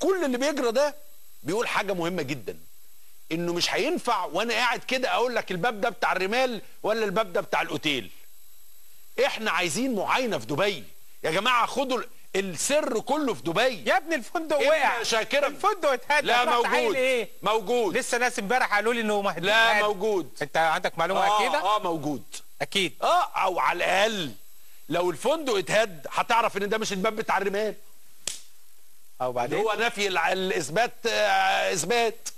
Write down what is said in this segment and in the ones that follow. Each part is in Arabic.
كل اللي بيجرى ده بيقول حاجة مهمة جدا. إنه مش هينفع وأنا قاعد كده أقول لك الباب ده بتاع الرمال ولا الباب ده بتاع الأوتيل. إحنا عايزين معاينة في دبي. يا جماعة خدوا السر كله في دبي. يا ابني الفندق وقع شاكرا. الفندق اتهد لا موجود. إيه؟ موجود. لسه ناس امبارح قالوا لي إنه مهدي لا اتهد. موجود. أنت عندك معلومة آه أكيدة؟ آه موجود. أكيد. آه أو على الأقل لو الفندق اتهد هتعرف إن ده مش الباب بتاع الرمال. أو بعدين؟ هو نفي الإثبات آه، إثبات.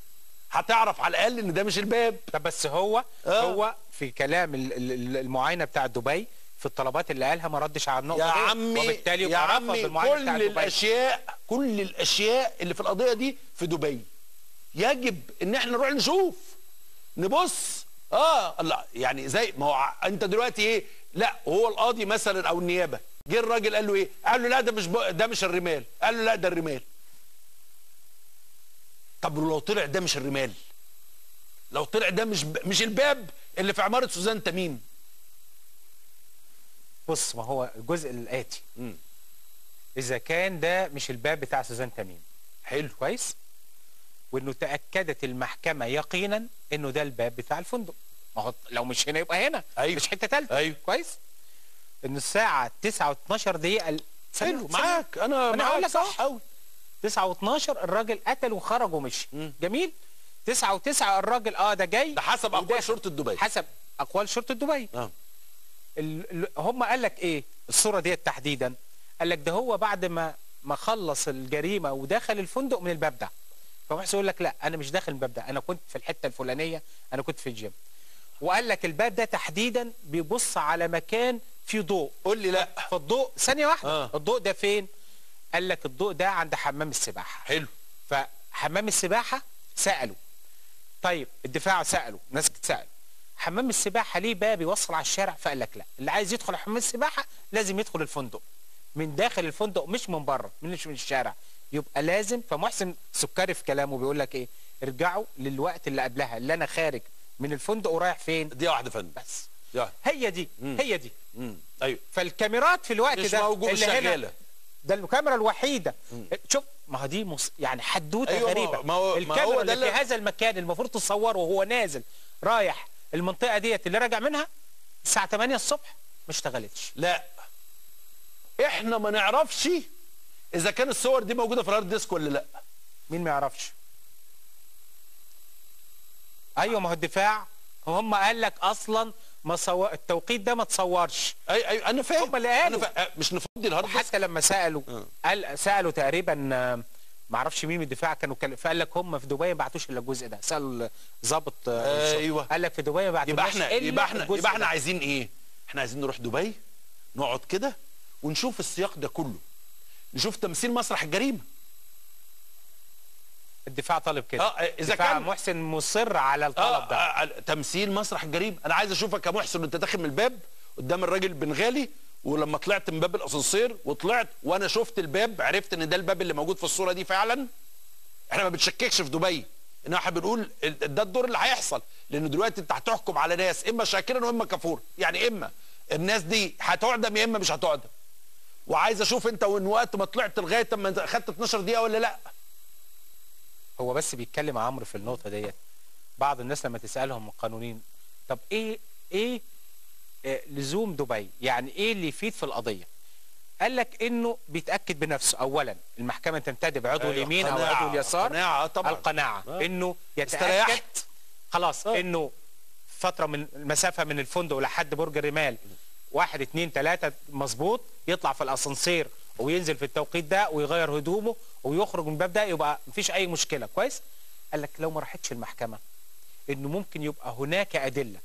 هتعرف على الأقل إن ده مش الباب. طب بس هو آه. هو في كلام ال- ال- المعاينة بتاع دبي في الطلبات اللي قالها ما ردش على النقطة يا دي؟ عمي وبالتالي يا عمي كل الأشياء كل الأشياء اللي في القضية دي في دبي. يجب إن إحنا نروح نشوف نبص. آه الله يعني زي ما هو أنت دلوقتي إيه؟ لا هو القاضي مثلا أو النيابة. جه الراجل قال له إيه؟ قال له لا ده مش. ده مش الرمال. قال له لا ده الرمال. طب ولو طلع ده مش الرمال؟ لو طلع ده مش ب... مش الباب اللي في عمارة سوزان تميم. بص ما هو الجزء الآتي. مم. إذا كان ده مش الباب بتاع سوزان تميم. حلو. كويس؟ وإنه تأكدت المحكمة يقينا إنه ده الباب بتاع الفندق. ما هو لو مش هنا يبقى هنا أيوه. مش حتة ثالثه أيوه. كويس؟ إن الساعة 9 و12 دقيقة حلو معاك. أنا أنا معاك. هقول لك صح. قوي 9 و12 الراجل قتل وخرج ومشي. مم. جميل. 9 و9 الراجل آه ده جاي. ده حسب أقوال وداخل. شرطة دبي. حسب أقوال شرطة دبي. آه هم قال لك إيه؟ الصورة ديت تحديدا. قال لك ده هو بعد ما ما خلص الجريمة ودخل الفندق من الباب ده فمحسن يقول لك لا أنا مش داخل الباب ده أنا كنت في الحتة الفلانية أنا كنت في الجيم. وقال لك الباب ده تحديدا بيبص على مكان فيه ضوء. قول لي لا. فالضوء ثانية واحدة. آه. الضوء ده فين؟ قال لك الضوء ده عند حمام السباحة. حلو. فحمام السباحة سألوا. طيب الدفاع سألوا ناس سالوا حمام السباحة ليه باب يوصل على الشارع؟ فقال لك لا. اللي عايز يدخل حمام السباحة لازم يدخل الفندق. من داخل الفندق مش من بره مش من الشارع. يبقى لازم فمحسن سكري في كلامه بيقول لك إيه؟ ارجعوا للوقت اللي قبلها اللي أنا خارج من الفندق ورايح فين؟ دي واحدة فندم. بس. هي دي مم. هي دي. امم أيوه. فالكاميرات في الوقت ده موجود اللي هنا ده الكاميرا الوحيدة. شوف ما هو دي مص... يعني حدوتة أيوة، غريبة. ما هو- ما هو الكاميرا اللي في هذا المكان المفروض تصوره وهو نازل رايح المنطقة ديت اللي راجع منها الساعة 8 الصبح ما اشتغلتش. لا. إحنا ما نعرفش إذا كان الصور دي موجودة في ال hard disk ولا لا. مين ما يعرفش؟ أيوه ما هو الدفاع. هم قال لك أصلا ما صو... التوقيت ده ما تصورش اي اي أنا فاهم هم اللي قالوا. أنا فا... مش نفضي ال hard وحتى لما سألوا آه. قال سألوا تقريبا آه، ما أعرفش مين من الدفاع كانوا كل... فقال لك هم في دبي ما بعتوش إلا الجزء ده سالوا الشرطة. أيوة. قال لك في دبي ما بعتوش يبقى إحنا يبقى إحنا يبقى إحنا. عايزين إيه إحنا عايزين نروح دبي نقعد كده ونشوف السياق ده كله نشوف تمثيل مسرح الجريمه الدفاع طالب كده. آه إذا الدفاع كان محسن مصر على الطلب ده. آه، آه، تمثيل مسرح الجريمه أنا عايز أشوفك يا محسن وانت داخل من الباب قدام الراجل بنغالي ولما طلعت من باب الأسانسير وطلعت وأنا شفت الباب عرفت إن ده الباب اللي موجود في الصورة دي فعلا. إحنا ما بنشككش في دبي. إن إحنا بنقول ده الدور اللي هيحصل. لأن دلوقتي أنت هتحكم على ناس إما شاكرا وإما كفورا يعني إما الناس دي هتعدم يا إما مش هتعدم. وعايز أشوف أنت وإن وقت ما طلعت لغاية أما خدت 12 دقيقة ولا لأ. هو بس بيتكلم عمرو في النقطة ديت. بعض الناس لما تسألهم القانونيين طب إيه إيه آه، لزوم دبي؟ يعني إيه اللي يفيد في القضية؟ قال لك إنه بيتأكد بنفسه. اولا المحكمة تنتدب عضو أيوة، اليمين أو عضو اليسار؟ قناعة طبعا. القناعة. آه. إنه يتأكد. خلاص آه. إنه فترة من المسافة من الفندق لحد برج الرمال واحد اتنين تلاتة مظبوط يطلع في الأسانسير. وينزل في التوقيت ده ويغير هدومه ويخرج من الباب ده يبقى مفيش أي مشكلة. كويس؟ قال لك لو ما راحتش المحكمة إنه ممكن يبقى هناك أدلة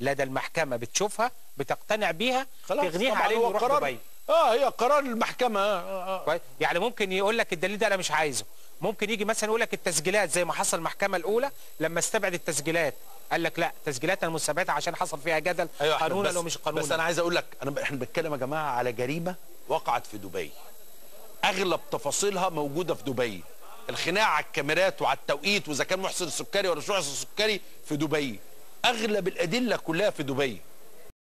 لدى المحكمة بتشوفها بتقتنع بيها تغنيها عليه هو ويروح قرار. دبي. آه هي قرار المحكمة. آه آه. كويس؟ يعني ممكن يقول لك الدليل ده أنا مش عايزه. ممكن يجي مثلا يقول لك التسجيلات زي ما حصل المحكمة الأولى لما استبعد التسجيلات. قال لك لا تسجيلات أنا مستبعدها عشان حصل فيها جدل أحمد، قانونا أو مش قانونا. بس أنا عايز أقول لك أنا إحنا بنتكلم يا جماعة على جريمة وقعت في دبي. أغلب تفاصيلها موجودة في دبي. الخناقة على الكاميرات وعلى التوقيت وإذا كان محسن السكري ولا مش محسن السكري في دبي. أغلب الأدلة كلها في دبي.